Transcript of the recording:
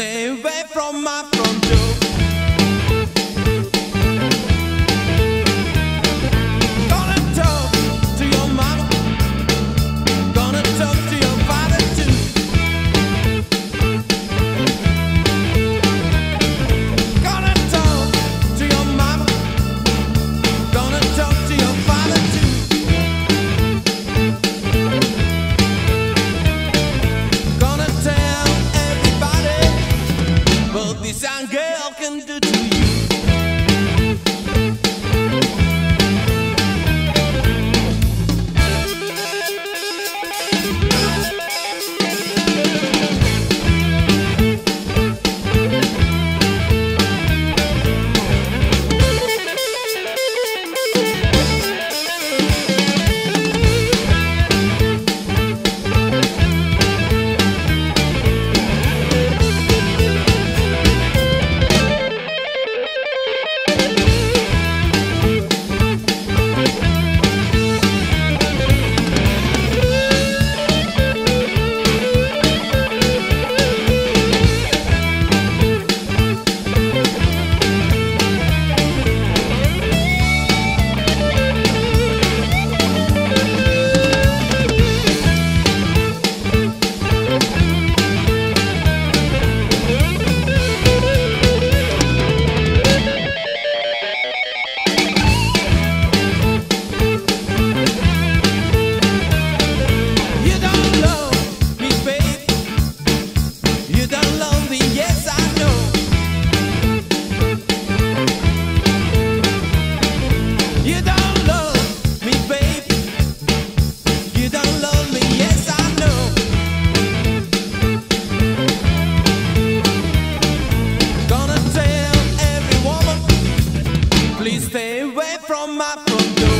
Stay away from my front door. from my front door.